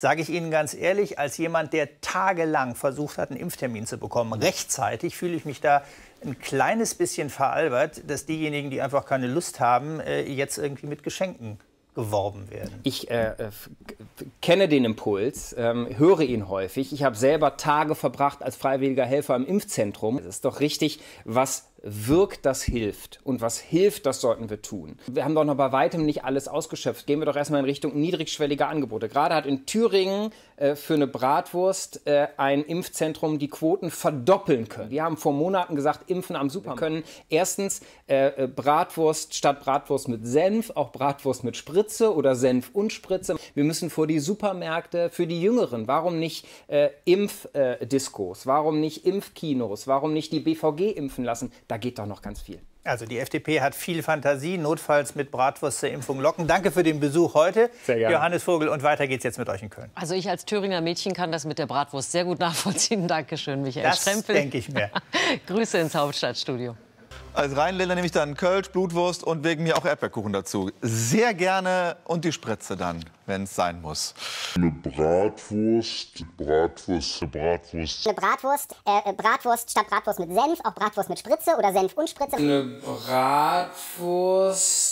Sage ich Ihnen ganz ehrlich, als jemand, der tagelang versucht hat, einen Impftermin zu bekommen, rechtzeitig fühle ich mich da ein kleines bisschen veralbert, dass diejenigen, die einfach keine Lust haben, äh, jetzt irgendwie mit Geschenken geworben werden. Ich äh, kenne den Impuls, ähm, höre ihn häufig. Ich habe selber Tage verbracht als freiwilliger Helfer im Impfzentrum. Es ist doch richtig, was wirkt, das hilft. Und was hilft, das sollten wir tun. Wir haben doch noch bei weitem nicht alles ausgeschöpft. Gehen wir doch erstmal in Richtung niedrigschwelliger Angebote. Gerade hat in Thüringen äh, für eine Bratwurst äh, ein Impfzentrum die Quoten verdoppeln können. Wir haben vor Monaten gesagt, impfen am. Wir können erstens äh, äh, Bratwurst statt Bratwurst mit Senf, auch Bratwurst mit Spritze oder Senf und Spritze. Wir müssen vor die Supermärkte für die Jüngeren. Warum nicht äh, Impfdiskos? Warum nicht Impfkinos? Warum nicht die BVG impfen lassen? Da geht doch noch ganz viel. Also die FDP hat viel Fantasie, notfalls mit Bratwurst zur Impfung locken. Danke für den Besuch heute, Sehr gerne. Johannes Vogel. Und weiter geht's jetzt mit euch in Köln. Also ich als Thüringer Mädchen kann das mit der Bratwurst sehr gut nachvollziehen. Dankeschön, Michael Das Strempel. denke ich mir. Grüße ins Hauptstadtstudio. Als Rheinländer nehme ich dann Kölsch, Blutwurst und wegen mir auch Erdbeerkuchen dazu. Sehr gerne und die Spritze dann, wenn es sein muss. Eine Bratwurst, Bratwurst, eine Bratwurst. Eine Bratwurst, äh, Bratwurst statt Bratwurst mit Senf, auch Bratwurst mit Spritze oder Senf und Spritze. Eine Bratwurst